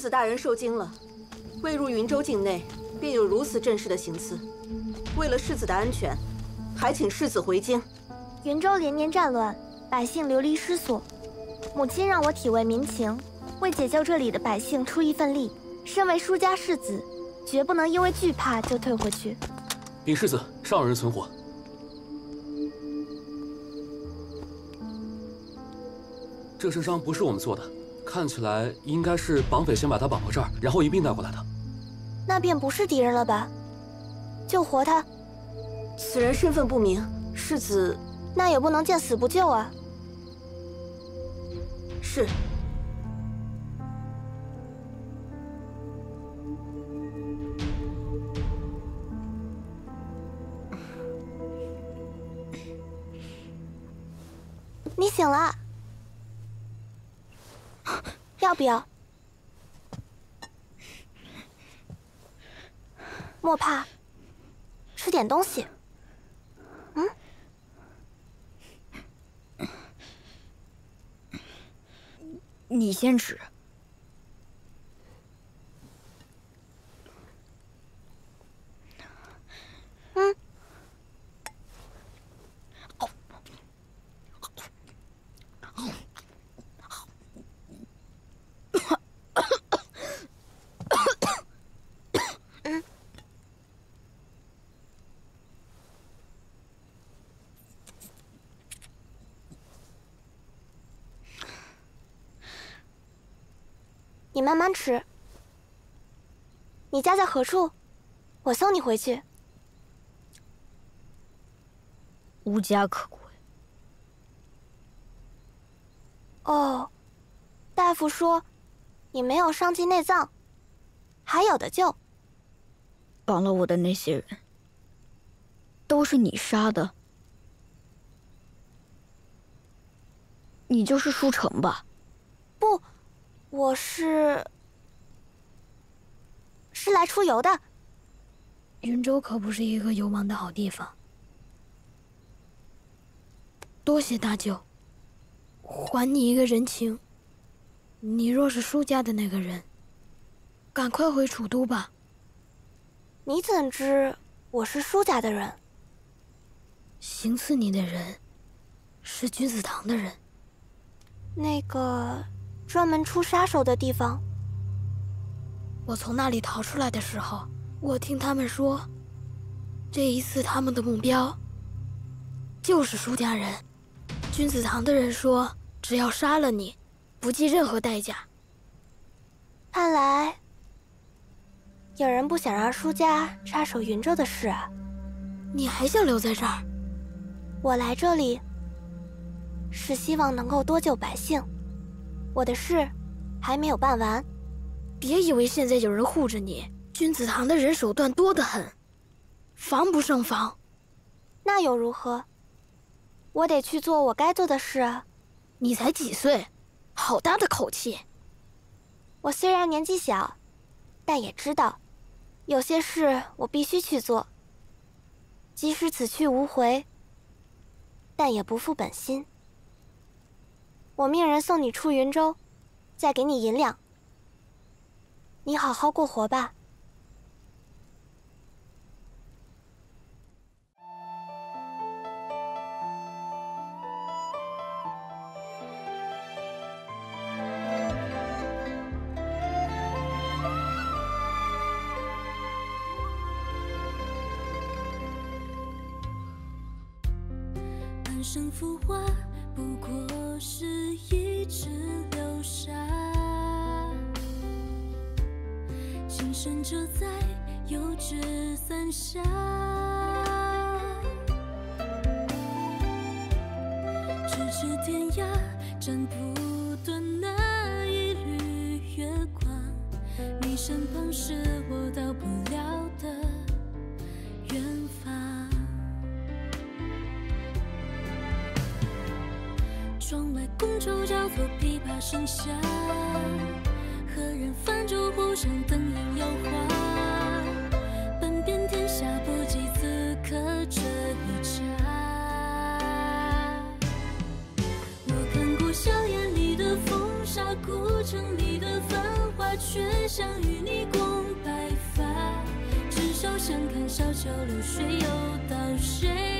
世子大人受惊了，未入云州境内，便有如此阵势的行刺。为了世子的安全，还请世子回京。云州连年战乱，百姓流离失所，母亲让我体味民情，为解救这里的百姓出一份力。身为舒家世子，绝不能因为惧怕就退回去。禀世子，尚有人存活。这身伤不是我们做的，看起来应该是绑匪先把他绑到这儿，然后一并带过来的。那便不是敌人了吧？救活他。此人身份不明，世子那也不能见死不救啊。是。你醒了。要不要？莫怕，吃点东西。嗯，你先吃。你慢慢吃。你家在何处？我送你回去。无家可归。哦，大夫说你没有伤及内脏，还有的救。绑了我的那些人，都是你杀的。你就是舒城吧？不。我是是来出游的。云州可不是一个游玩的好地方。多谢大舅，还你一个人情。你若是舒家的那个人，赶快回楚都吧。你怎知我是舒家的人？行刺你的人是君子堂的人。那个。专门出杀手的地方。我从那里逃出来的时候，我听他们说，这一次他们的目标就是舒家人。君子堂的人说，只要杀了你，不计任何代价。看来有人不想让舒家插手云州的事。你还想留在这儿？我来这里是希望能够多救百姓。我的事还没有办完，别以为现在有人护着你，君子堂的人手段多得很，防不胜防。那又如何？我得去做我该做的事啊。你才几岁，好大的口气！我虽然年纪小，但也知道，有些事我必须去做。即使此去无回，但也不负本心。我命人送你出云州，再给你银两。你好好过活吧。半生浮华。是一池流沙，情深就在油纸伞下，咫尺天涯斩不断那一缕月光，你身旁是我到不了的远方。窗外觥筹交错，琵琶声响，何人泛舟湖上，灯影摇晃。奔遍天下，不及此刻这一刹。我看过硝烟里的风沙，古城里的繁华，却。想与你共白发，执手相看小桥流水又到谁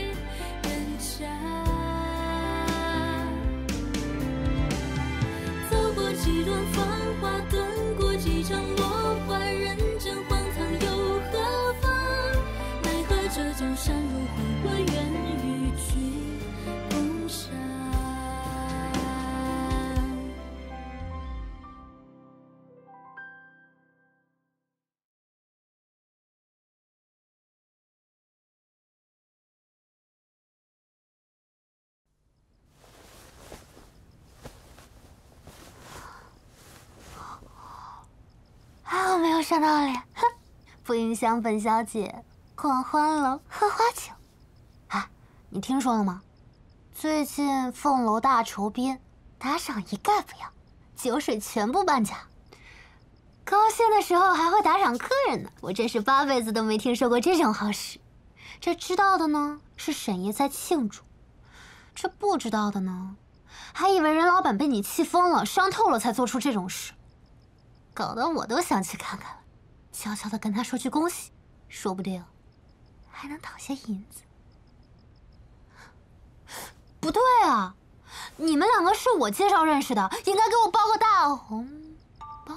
几段繁华，的好没有伤到脸，哼，不影响本小姐狂欢楼喝花酒。啊，你听说了吗？最近凤楼大酬宾，打赏一概不要，酒水全部半价。高兴的时候还会打赏客人呢，我真是八辈子都没听说过这种好事。这知道的呢，是沈爷在庆祝；这不知道的呢，还以为任老板被你气疯了、伤透了才做出这种事。搞得我都想去看看，悄悄的跟他说句恭喜，说不定还能讨些银子。不对啊，你们两个是我介绍认识的，应该给我包个大红包。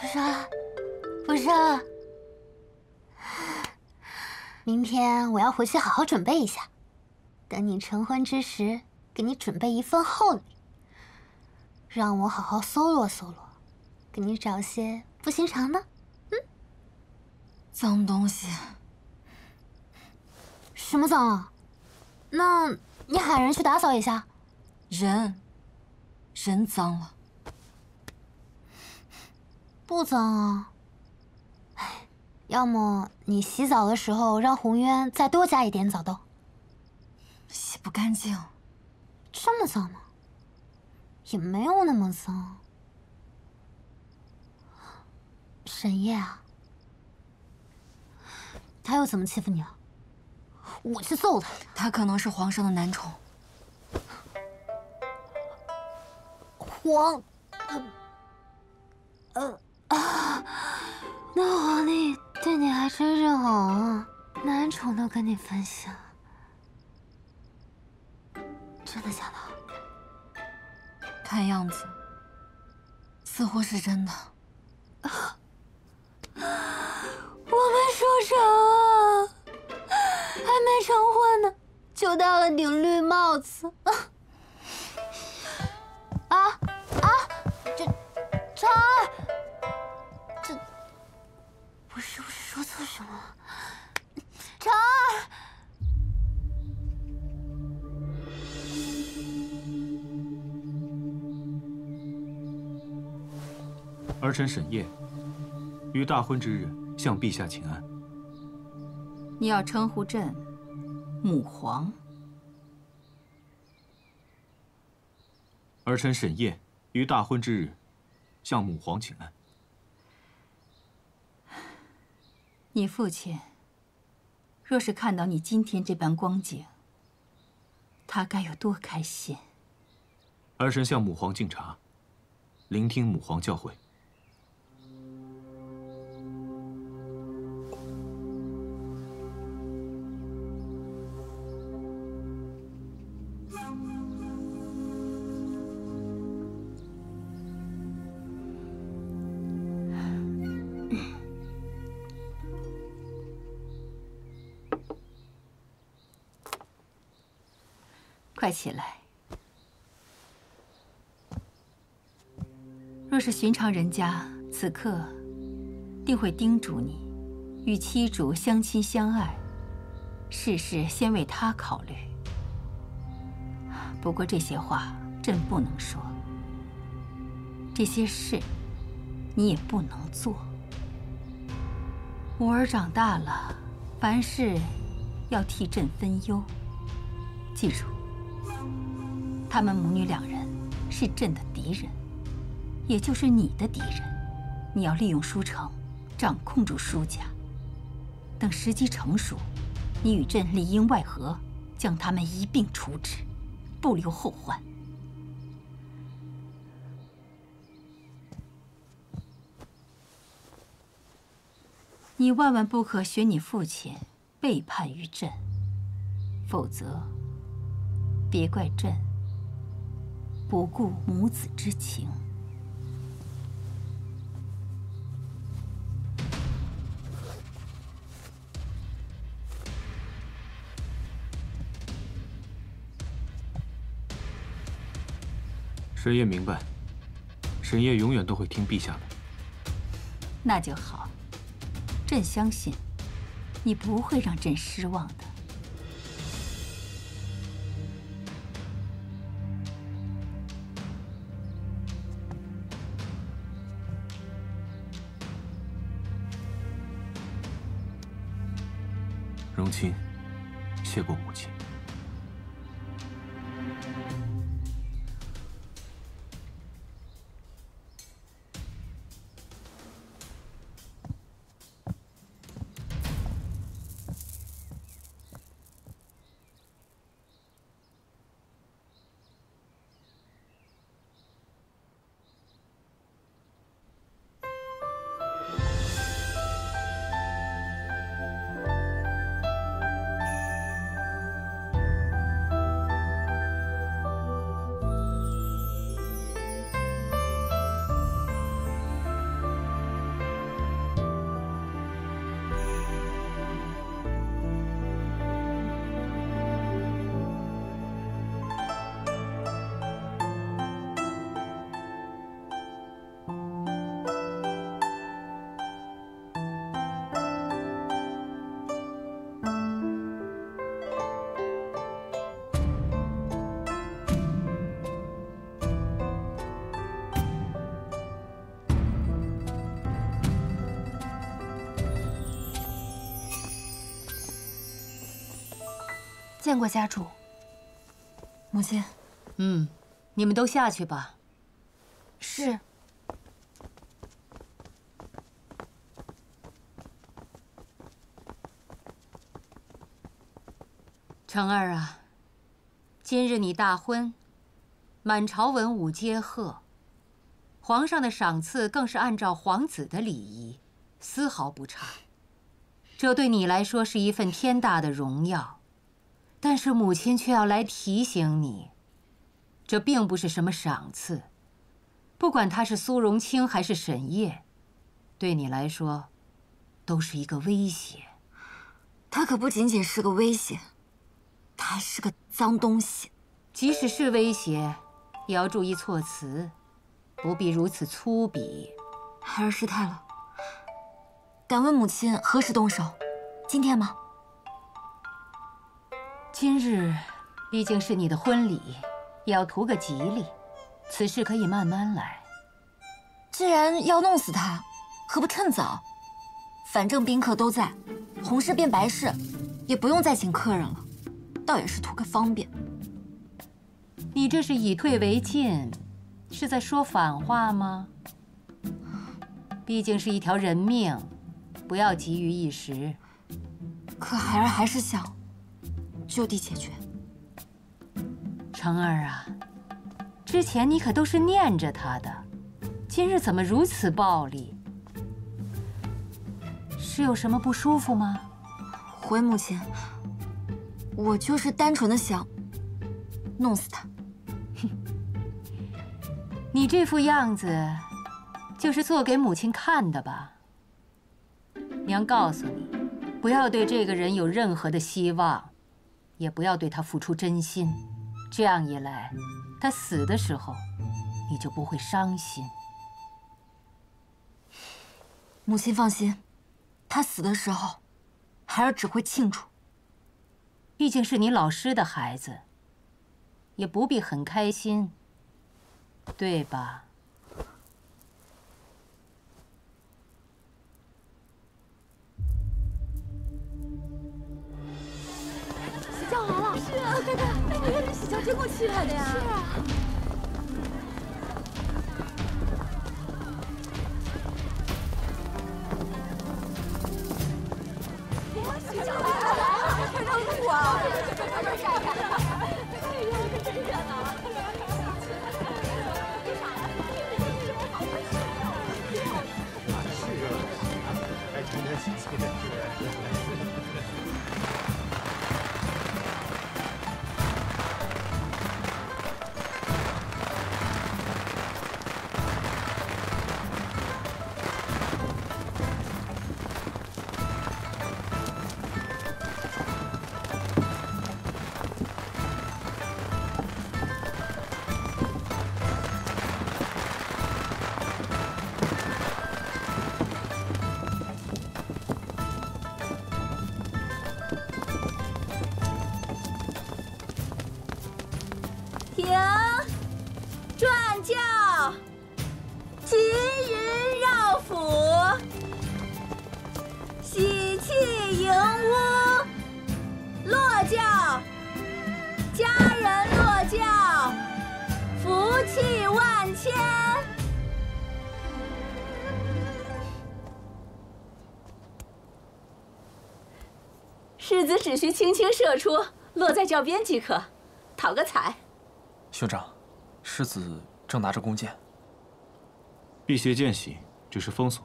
不说了，不说了。明天我要回去好好准备一下，等你成婚之时，给你准备一份厚礼。让我好好搜罗搜罗，给你找些不寻常的。脏东西，什么脏啊？那你喊人去打扫一下。人，人脏了。不脏啊。哎，要么你洗澡的时候让红渊再多加一点澡豆。洗不干净。这么脏吗？也没有那么脏。沈夜啊，他又怎么欺负你了？我去揍他！他可能是皇上的男宠。皇，呃，呃啊，那皇帝对你还真是好啊，男宠都跟你分享，真的假的？看样子，似乎是真的。就戴了顶绿帽子。啊啊！这婵儿，这我是不是说错什么了？婵儿，儿臣沈夜，于大婚之日向陛下请安。你要称呼朕母皇？儿臣沈夜于大婚之日向母皇请安。你父亲若是看到你今天这般光景，他该有多开心？儿臣向母皇敬茶，聆听母皇教诲。快起来！若是寻常人家，此刻定会叮嘱你，与妻主相亲相爱，事事先为他考虑。不过这些话朕不能说，这些事你也不能做。吾儿长大了，凡事要替朕分忧。记住。他们母女两人是朕的敌人，也就是你的敌人。你要利用舒城，掌控住舒家。等时机成熟，你与朕里应外合，将他们一并处置，不留后患。你万万不可学你父亲背叛于朕，否则。别怪朕不顾母子之情。沈夜明白，沈夜永远都会听陛下的。那就好，朕相信你不会让朕失望的。荣亲，谢过母亲。见过家主，母亲。嗯，你们都下去吧。是。成儿啊，今日你大婚，满朝文武皆贺，皇上的赏赐更是按照皇子的礼仪，丝毫不差。这对你来说是一份天大的荣耀。但是母亲却要来提醒你，这并不是什么赏赐，不管他是苏荣清还是沈夜，对你来说，都是一个威胁。他可不仅仅是个威胁，他还是个脏东西。即使是威胁，也要注意措辞，不必如此粗鄙。孩儿失态了。敢问母亲何时动手？今天吗？今日毕竟是你的婚礼，也要图个吉利，此事可以慢慢来。既然要弄死他，何不趁早？反正宾客都在，红事变白事，也不用再请客人了，倒也是图个方便。你这是以退为进，是在说反话吗？毕竟是一条人命，不要急于一时。可孩儿还是想。就地解决，成儿啊，之前你可都是念着他的，今日怎么如此暴力？是有什么不舒服吗？回母亲，我就是单纯的想弄死他。哼，你这副样子，就是做给母亲看的吧？娘告诉你，不要对这个人有任何的希望。也不要对他付出真心，这样一来，他死的时候，你就不会伤心。母亲放心，他死的时候，孩儿只会庆祝。毕竟是你老师的孩子，也不必很开心，对吧？个人洗脚真够气派的呀！是啊。快让路啊！快点下来！哎呀，可真热闹！是啊，今天洗停，转轿，吉云绕府，喜气迎屋，落轿，家人落轿，福气万千。世子只需轻轻射出，落在轿边即可，讨个彩。兄长，世子正拿着弓箭。辟邪见喜只是风俗，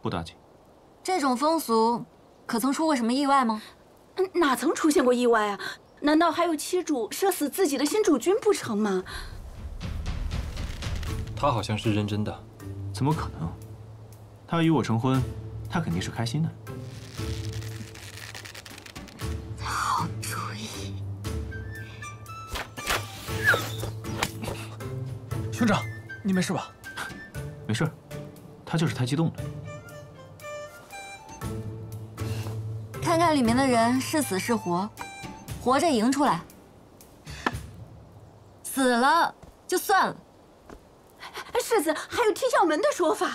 不打紧。这种风俗，可曾出过什么意外吗？嗯哪曾出现过意外啊？难道还有妻主射死自己的新主君不成吗？他好像是认真的。怎么可能？他与我成婚，他肯定是开心的。兄长，你没事吧？没事，他就是太激动了。看看里面的人是死是活，活着迎出来，死了就算了。世子还有踢轿门的说法。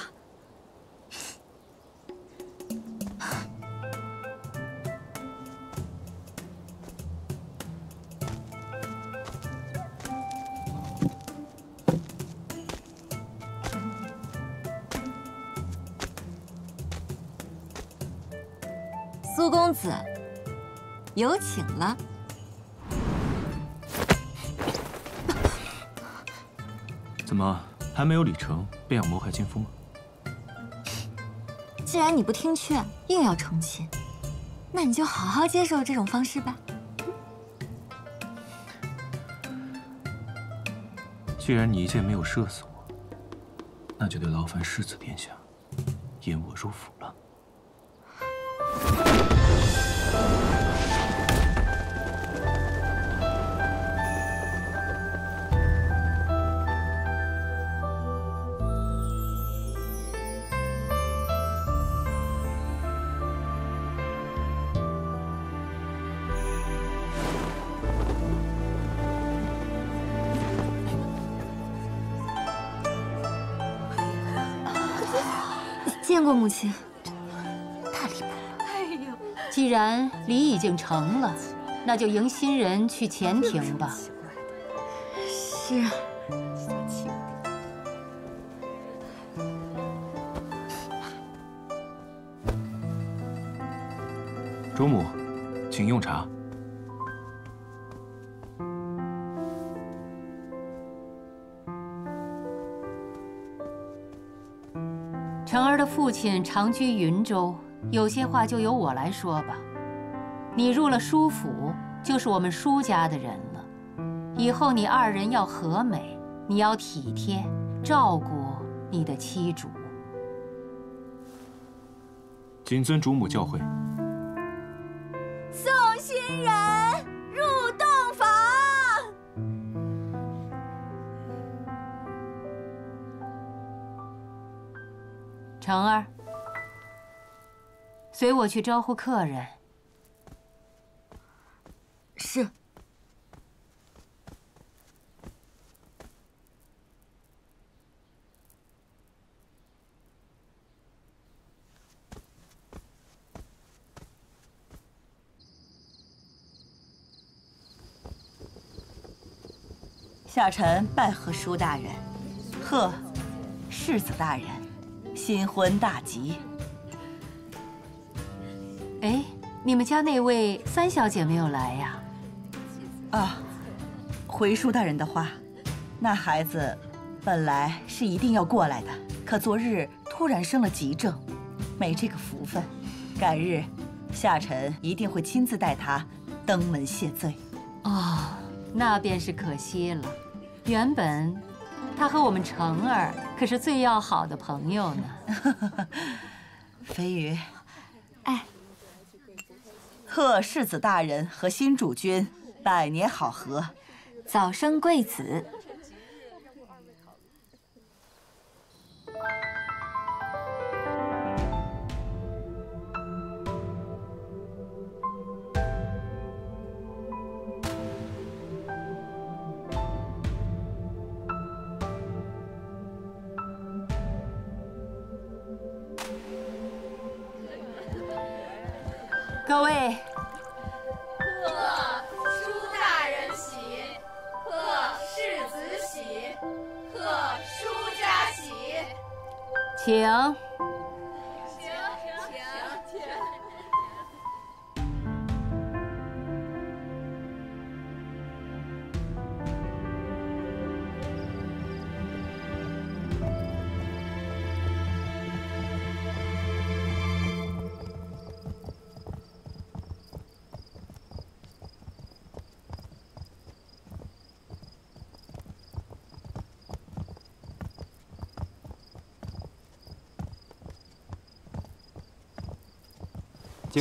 苏公子，有请了。怎么还没有礼成，便要谋害金夫吗？既然你不听劝，硬要成亲，那你就好好接受这种方式吧。既然你一箭没有射死我，那就得劳烦世子殿下引我入府了。见过母亲。既然礼已经成了，那就迎新人去前庭吧。是。主成儿的父亲常居云州，有些话就由我来说吧。你入了舒府，就是我们舒家的人了。以后你二人要和美，你要体贴照顾你的妻主。谨遵主母教诲。送新人成儿，随我去招呼客人。是。下臣拜贺舒大人，贺世子大人，新婚大吉。哎，你们家那位三小姐没有来呀？啊，回舒大人的话，那孩子本来是一定要过来的，可昨日突然生了急症，没这个福分。改日，夏臣一定会亲自带他登门谢罪。哦，那便是可惜了。原本，他和我们成儿可是最要好的朋友呢。飞鱼，哎，贺世子大人和新主君百年好合，早生贵子。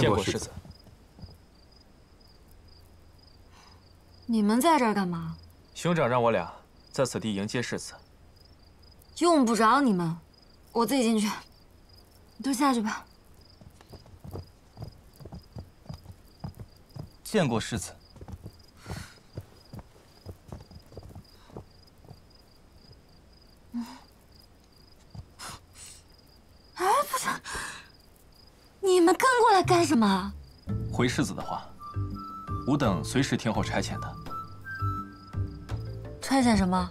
见过世子。你们在这儿干嘛？兄长让我俩在此地迎接世子。用不着你们，我自己进去。都下去吧。见过世子。哎，不是，你们跟过来干什么？回世子的话，吾等随时听候差遣的。差遣什么？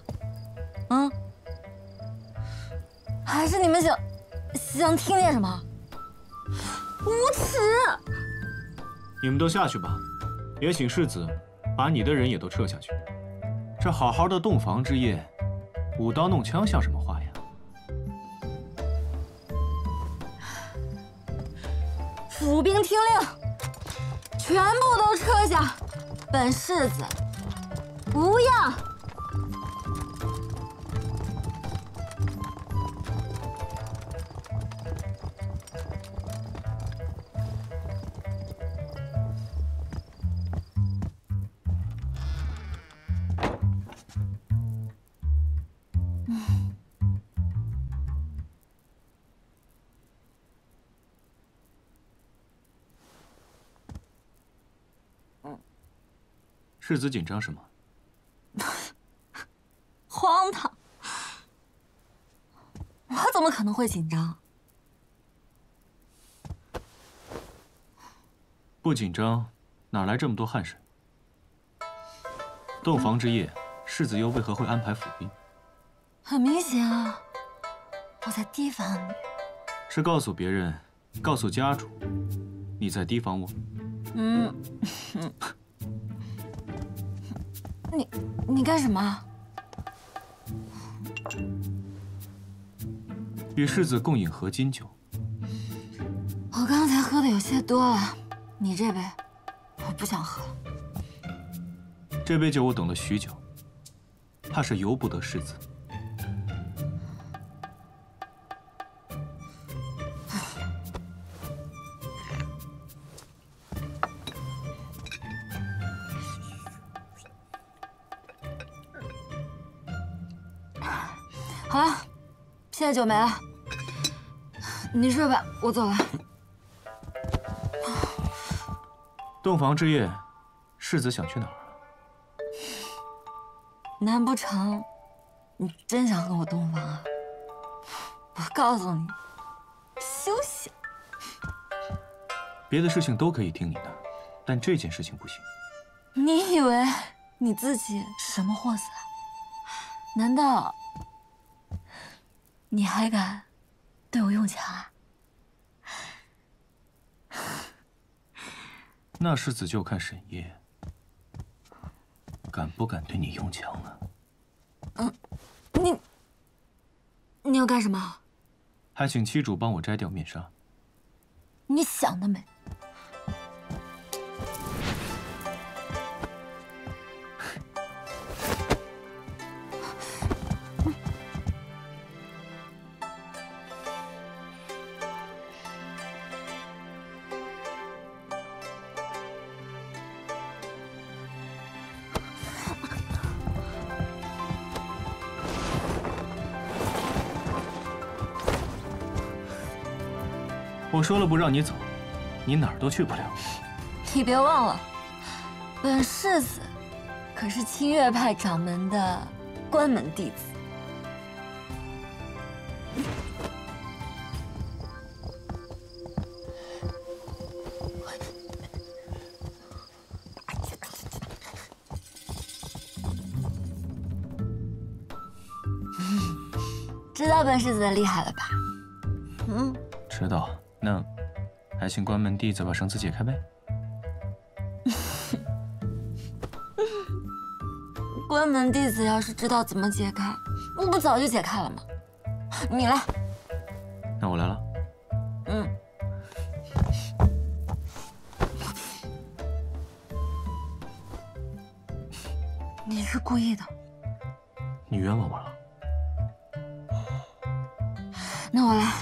嗯？还是你们想想听见什么？无耻！你们都下去吧，也请世子把你的人也都撤下去。这好好的洞房之夜，舞刀弄枪像什么话府兵听令，全部都撤下！本世子无恙。世子紧张什么？荒唐！我怎么可能会紧张？不紧张，哪来这么多汗水？洞房之夜，世子又为何会安排府兵？很明显啊，我在提防你。是告诉别人，告诉家主，你在提防我？嗯。你你干什么？与世子共饮合金酒。我刚才喝的有些多了，你这杯我不想喝了。这杯酒我等了许久，怕是由不得世子。在酒没了，你睡吧，我走了。洞房之夜，世子想去哪儿？难不成你真想和我洞房啊？我告诉你，休想！别的事情都可以听你的，但这件事情不行。你以为你自己是什么货色？难道？你还敢对我用强啊？那世子就看沈夜敢不敢对你用强了。嗯，你你要干什么？还请七主帮我摘掉面纱。你想得美！说了不让你走，你哪儿都去不了。你别忘了，本世子可是清月派掌门的关门弟子。知道本世子的厉害了吧？还请关门弟子把绳子解开呗。关门弟子要是知道怎么解开，我不早就解开了吗？你来，那我来了。嗯。你是故意的，你冤枉我了。那我来。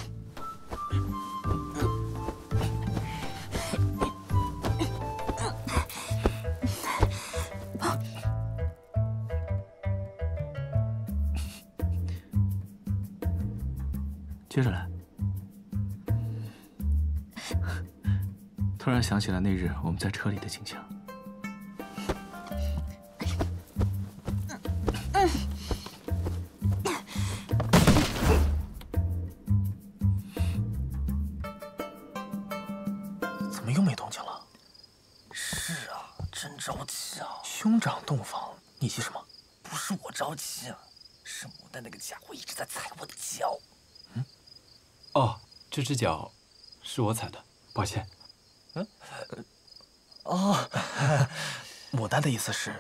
想起了那日我们在车里的景象。怎么又没动静了？是啊，真着急啊！兄长洞房，你急什么？不是我着急啊，是牡丹那个家伙一直在踩我的脚。哦，这只脚是我踩的，抱歉。嗯，哦，牡丹的意思是，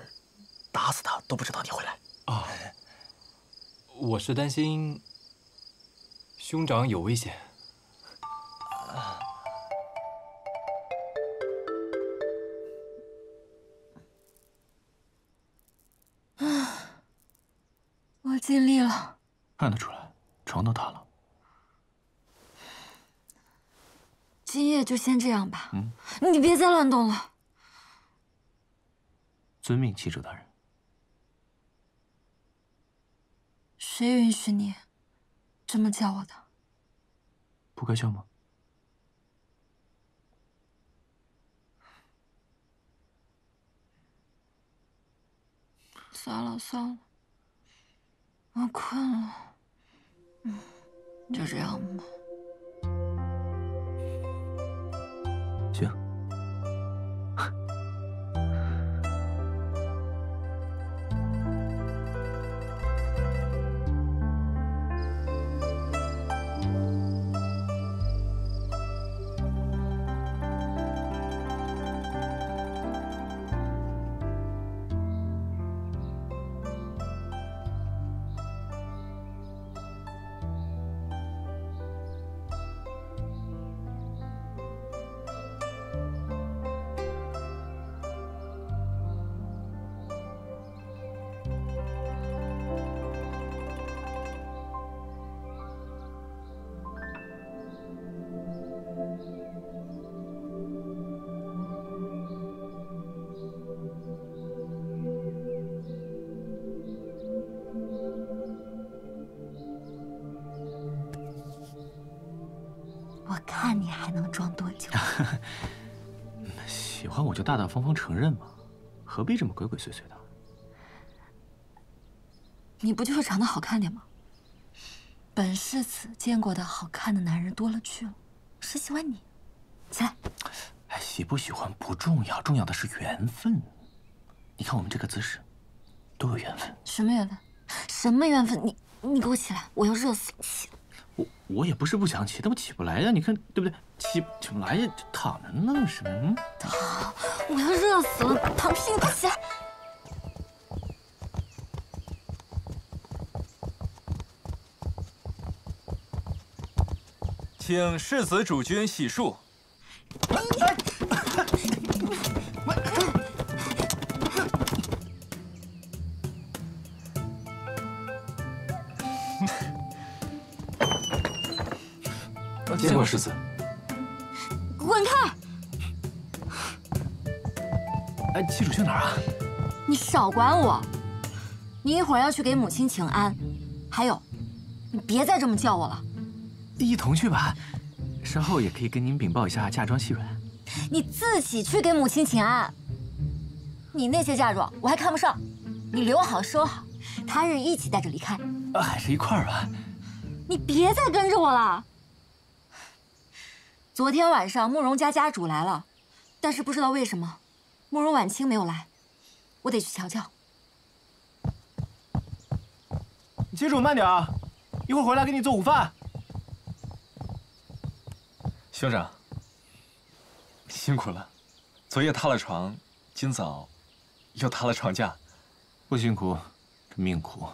打死他都不知道你会来。啊，我是担心兄长有危险。啊我尽力了。看得出来，床都塌了。今夜就先这样吧。嗯，你别再乱动了。遵命，骑主大人。谁允许你这么叫我的？不该叫吗？算了算了，我困了。嗯，就这样吧。大大方方承认嘛，何必这么鬼鬼祟祟的？你不就是长得好看点吗？本世子见过的好看的男人多了去了，谁喜欢你？起来。哎，喜不喜欢不重要，重要的是缘分。你看我们这个姿势，多有缘分。什么缘分？什么缘分？你你给我起来，我要热死了！起。我我也不是不想起，但我起不来呀。你看对不对？起起不来呀，躺着呢是吧？嗯。躺，我要热死了！躺屁！你快起来！请世子主君洗漱。见过世子。滚开！哎，记主去哪儿啊？你少管我！你一会儿要去给母亲请安，还有，你别再这么叫我了。一同去吧，稍后也可以跟您禀报一下嫁妆细软。你自己去给母亲请安。你那些嫁妆我还看不上，你留好收好，他日一起带着离开。啊，还是一块儿吧。你别再跟着我了。昨天晚上慕容家家主来了，但是不知道为什么，慕容晚清没有来，我得去瞧瞧。你接主慢点啊，一会儿回来给你做午饭。兄长，辛苦了，昨夜塌了床，今早又塌了床架，不辛苦，这命苦。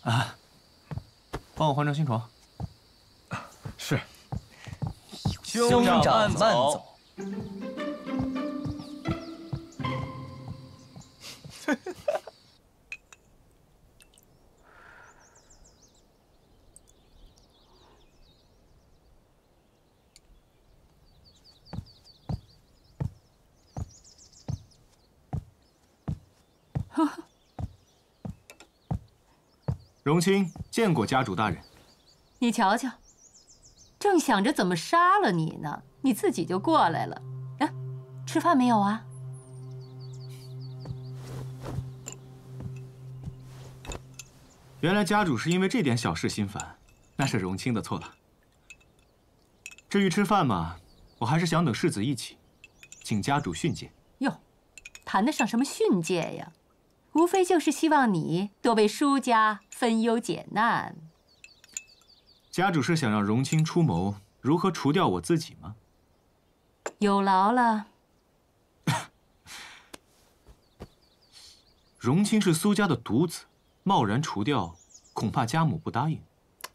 啊，帮我换张新床。是。兄长慢走。荣清见过家主大人。你瞧瞧，正想着怎么杀了你呢，你自己就过来了。啊，吃饭没有啊？原来家主是因为这点小事心烦，那是荣清的错了。至于吃饭嘛，我还是想等世子一起，请家主训诫。哟，谈得上什么训诫呀？无非就是希望你多为舒家分忧解难。家主是想让荣清出谋如何除掉我自己吗？有劳了。荣清是苏家的独子，贸然除掉，恐怕家母不答应。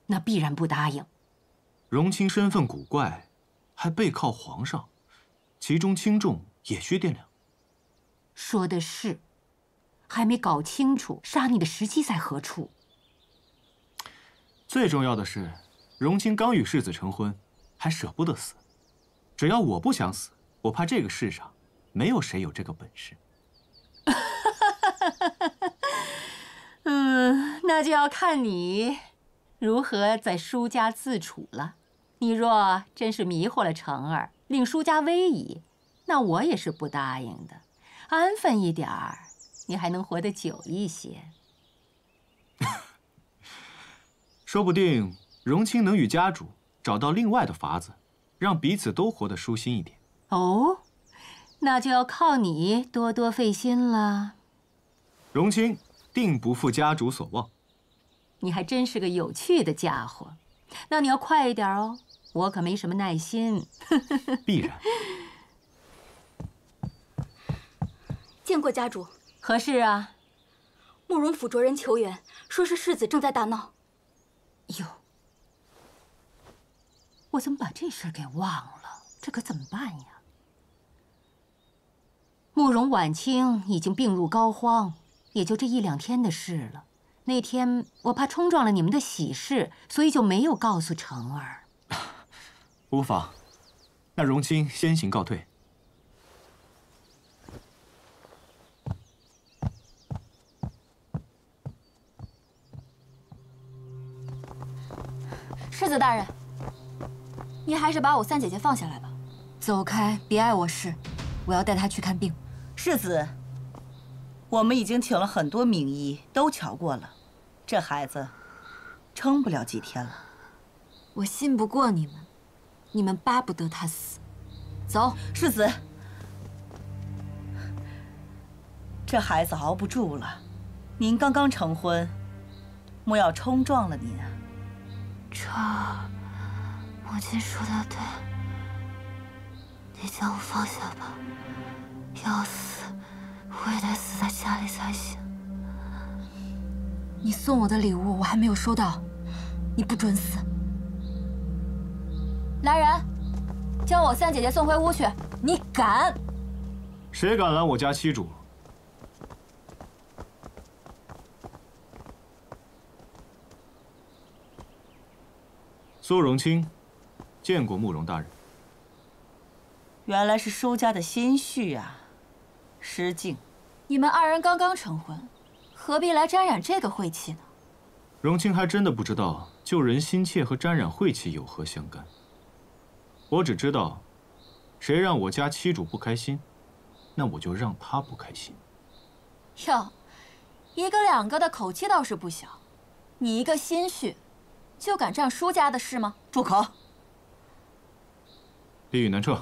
那必然不答应。荣清身份古怪，还背靠皇上，其中轻重也需掂量。说的是。还没搞清楚杀你的时机在何处。最重要的是，荣清刚与世子成婚，还舍不得死。只要我不想死，我怕这个世上没有谁有这个本事。嗯，那就要看你如何在舒家自处了。你若真是迷惑了成儿，令舒家危矣，那我也是不答应的。安分一点儿。你还能活得久一些，说不定荣清能与家主找到另外的法子，让彼此都活得舒心一点。哦，那就要靠你多多费心了。荣清定不负家主所望。你还真是个有趣的家伙，那你要快一点哦，我可没什么耐心。必然。见过家主。何事啊？慕容府着人求援，说是世子正在大闹。哟，我怎么把这事给忘了？这可怎么办呀？慕容婉清已经病入膏肓，也就这一两天的事了。那天我怕冲撞了你们的喜事，所以就没有告诉成儿。无妨，那荣清先行告退。世子大人，你还是把我三姐姐放下来吧。走开，别碍我事，我要带她去看病。世子，我们已经请了很多名医，都瞧过了，这孩子撑不了几天了。我信不过你们，你们巴不得他死。走，世子，这孩子熬不住了。您刚刚成婚，莫要冲撞了您啊。成儿，母亲说的对，你将我放下吧。要死，我也得死在家里才行。你送我的礼物我还没有收到，你不准死！来人，将我三姐姐送回屋去！你敢？谁敢拦我家七主？苏荣清，见过慕容大人。原来是舒家的心绪啊，失敬。你们二人刚刚成婚，何必来沾染这个晦气呢？荣清还真的不知道救人心切和沾染晦气有何相干。我只知道，谁让我家妻主不开心，那我就让他不开心。哟，一个两个的口气倒是不小，你一个心绪，就敢占舒家的事吗？住口！李宇南撤。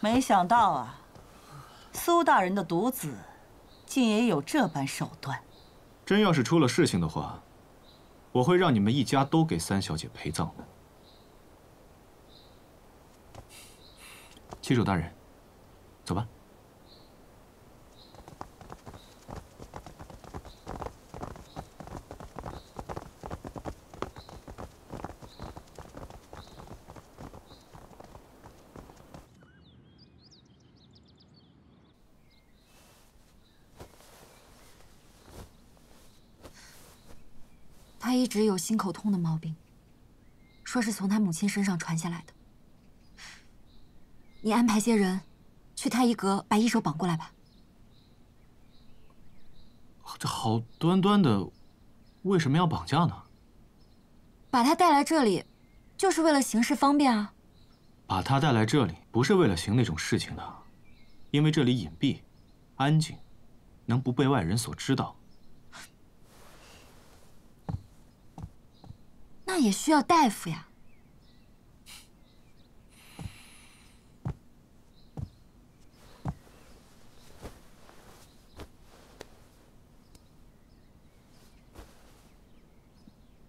没想到啊，苏大人的独子，竟也有这般手段。真要是出了事情的话，我会让你们一家都给三小姐陪葬的。旗主大人，走吧。直有心口痛的毛病，说是从他母亲身上传下来的。你安排些人去太医阁把医手绑过来吧。这好端端的，为什么要绑架呢？把他带来这里，就是为了行事方便啊。把他带来这里不是为了行那种事情的，因为这里隐蔽、安静，能不被外人所知道。那也需要大夫呀。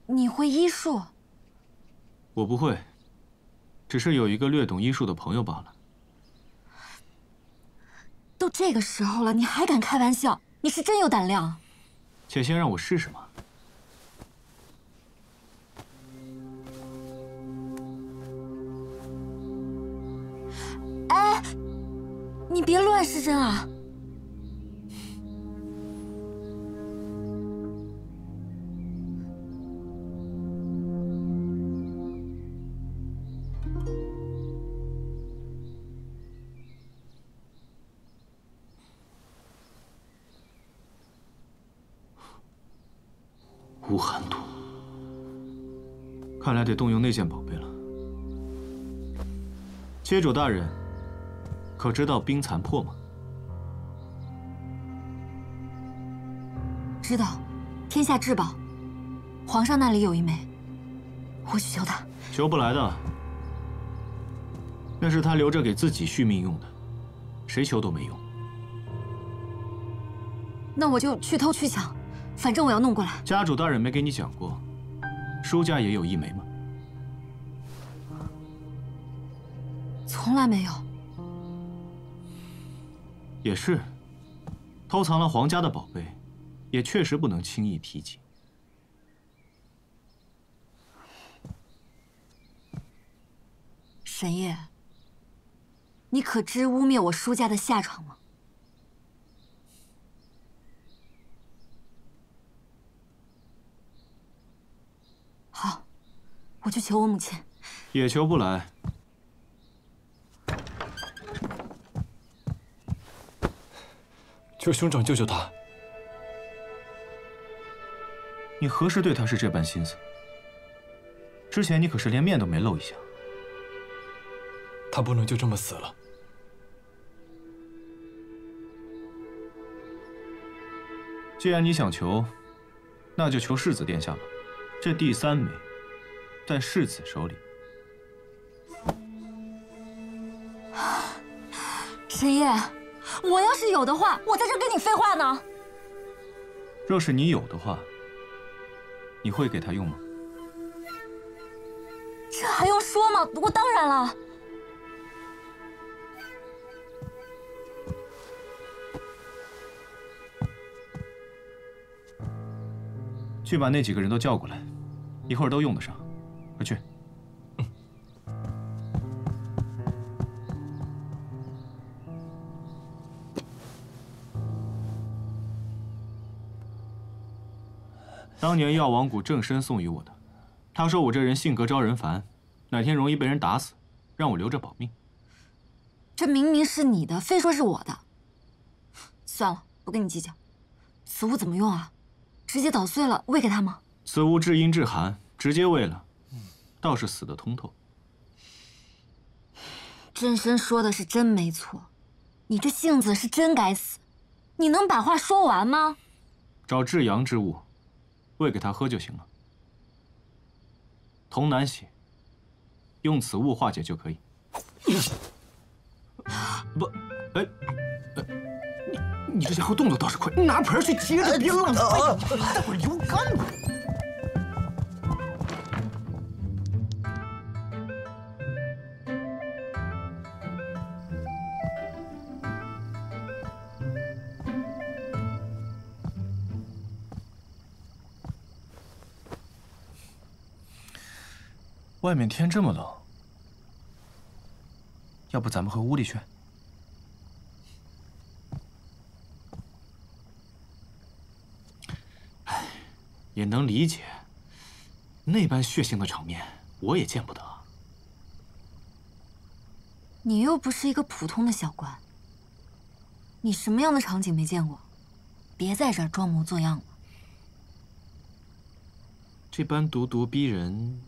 你会医术？我不会，只是有一个略懂医术的朋友罢了。都这个时候了，你还敢开玩笑？你是真有胆量。且先让我试试嘛。别乱施针啊！无寒毒，看来得动用那件宝贝了。接主大人，可知道冰残破吗？知道，天下至宝，皇上那里有一枚，我去求他。求不来的，那是他留着给自己续命用的，谁求都没用。那我就去偷去抢，反正我要弄过来。家主大人没给你讲过，舒家也有一枚吗？从来没有。也是，偷藏了皇家的宝贝，也确实不能轻易提及。沈烨，你可知污蔑我舒家的下场吗？好，我去求我母亲。也求不来。求兄长救救他！你何时对他是这般心思？之前你可是连面都没露一下。他不能就这么死了。既然你想求，那就求世子殿下吧。这第三枚，在世子手里。沈烨，我要是有的话我在这跟你废话呢？若是你有的话你会给他用吗？这还用说吗？我当然了。去把那几个人都叫过来一会儿都用得上。快去。当年药王谷正身送予我的，他说我这人性格招人烦，哪天容易被人打死，让我留着保命。这明明是你的，非说是我的。算了，不跟你计较。此物怎么用啊？直接捣碎了喂给他吗？此物至阴至寒，直接喂了，倒是死得通透。真身说的是真没错，你这性子是真该死。你能把话说完吗？找至阳之物，喂给他喝就行了。童男血，用此物化解就可以。不，哎，你你这家伙动作倒是快，拿盆去接着，别浪费，待会儿流干了。外面天这么冷，要不咱们回屋里去？也能理解，那般血腥的场面我也见不得。你又不是一个普通的小官，你什么样的场景没见过？别在这儿装模作样了。这般咄咄逼人，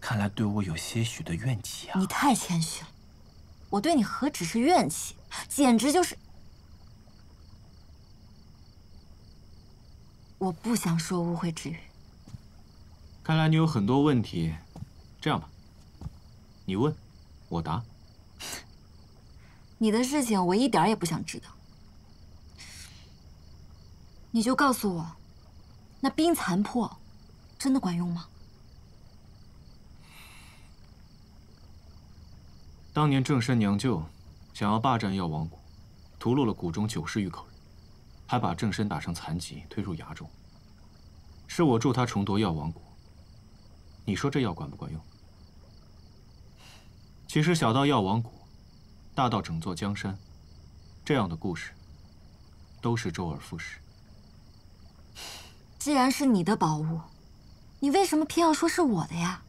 看来对我有些许的怨气啊！你太谦虚了，我对你何止是怨气，简直就是……我不想说污秽之语。看来你有很多问题，这样吧，你问，我答。你的事情我一点也不想知道，你就告诉我，那冰蚕破真的管用吗？当年正身娘舅想要霸占药王谷，屠戮了谷中九十余口人，还把正身打成残疾，推入崖中。是我助他重夺药王谷。你说这药管不管用？其实小到药王谷，大到整座江山，这样的故事都是周而复始。既然是你的宝物，你为什么偏要说是我的呀？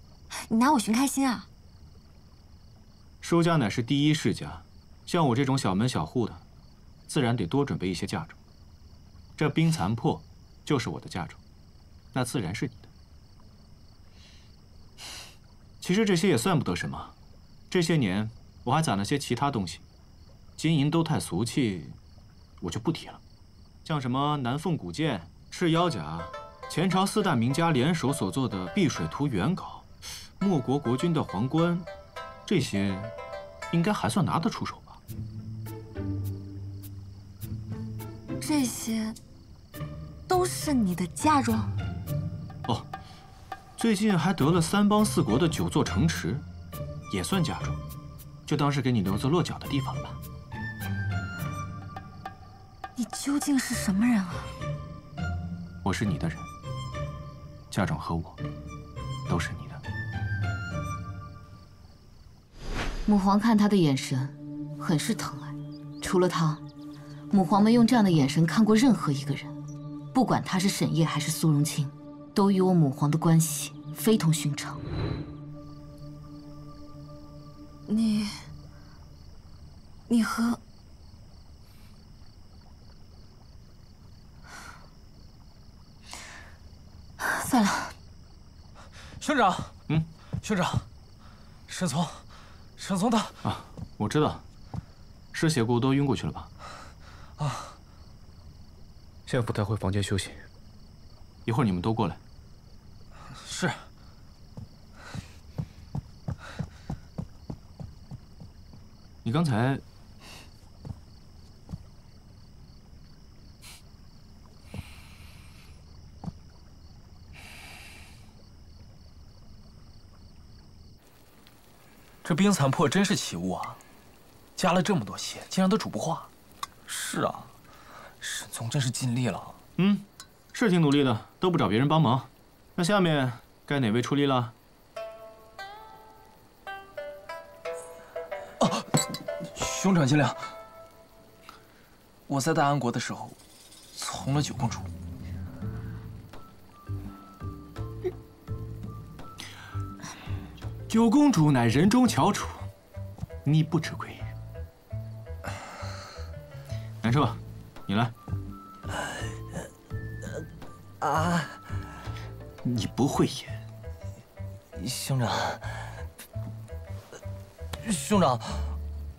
你拿我寻开心啊？舒家乃是第一世家，像我这种小门小户的，自然得多准备一些嫁妆。这冰残破就是我的嫁妆，那自然是你的。其实这些也算不得什么，这些年我还攒了些其他东西，金银都太俗气，我就不提了。像什么南凤古剑、赤腰甲，前朝四大名家联手所做的碧水图原稿，莫国国君的皇冠，这些应该还算拿得出手吧？这些都是你的嫁妆？哦。最近还得了三邦四国的九座城池，也算嫁妆，就当是给你留作落脚的地方了吧。你究竟是什么人啊？我是你的人，嫁妆和我都是你母皇看他的眼神，很是疼爱。除了他，母皇没用这样的眼神看过任何一个人，不管他是沈夜还是苏荣清。都与我母皇的关系非同寻常。你，你和……算了。兄长，嗯，兄长，沈从，沈从他啊，我知道，失血过多晕过去了吧？啊，现在扶他回房间休息。一会儿你们都过来。是。你刚才这冰残破真是奇物啊！加了这么多血，竟然都煮不化。是啊，沈总真是尽力了。嗯。是挺努力的，都不找别人帮忙，那下面该哪位出力了？啊，兄长见谅。我在大安国的时候，从了九公主。九公主乃人中翘楚，你不吃亏。难受，你来。啊！你不会演。兄长，兄长，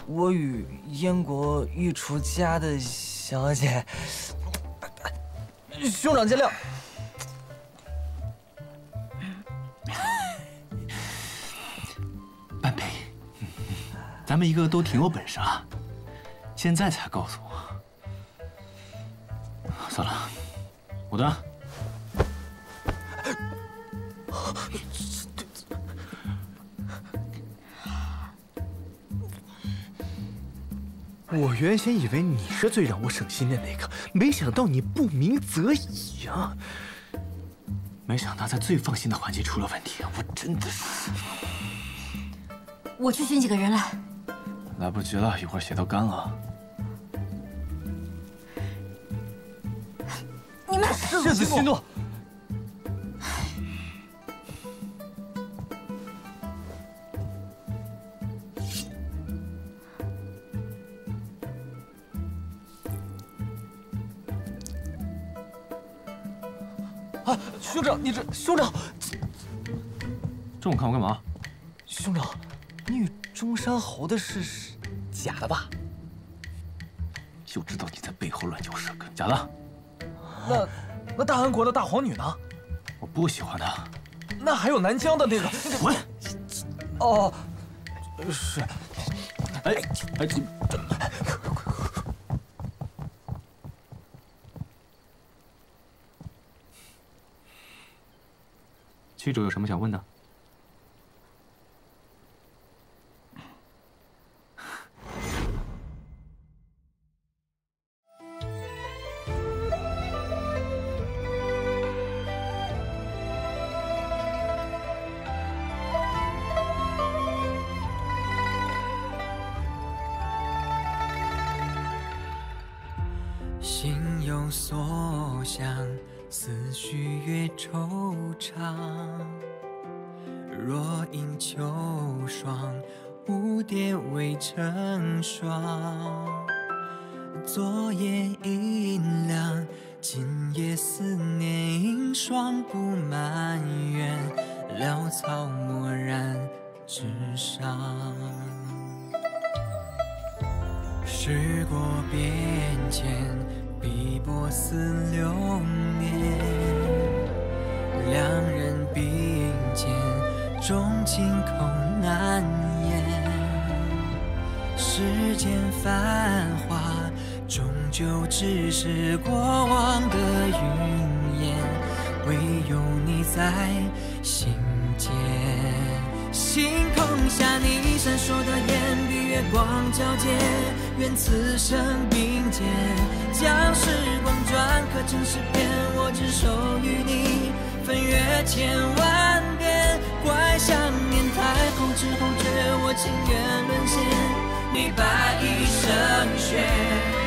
我与燕国御厨家的小姐，兄长见谅。咱们一个个都挺有本事啊，现在才告诉我。算了，我的。我原先以为你是最让我省心的那个，没想到你不鸣则已啊！没想到在最放心的环节出了问题，我真的是……我去寻几个人来。来不及了，一会儿血都干了。你们世子息怒。啊，兄长，你这兄长，这么看我干嘛？兄长，你与中山侯的事是假的吧？就知道你在背后乱嚼舌根，假的。那那大安国的大皇女呢？我不喜欢她。那还有南疆的那个滚！哦，是。哎哎，这。区主有什么想问的？时过变迁，碧波似流年。两人并肩，钟情空难言。世间繁华，终究只是过往的云烟，唯有你在心间。心下，你闪烁的眼，比月光皎洁。愿此生并肩，将时光篆刻成诗篇，我只手与你，翻阅千万遍。怪想念太后之后，觉我情愿沦陷，你白衣胜雪。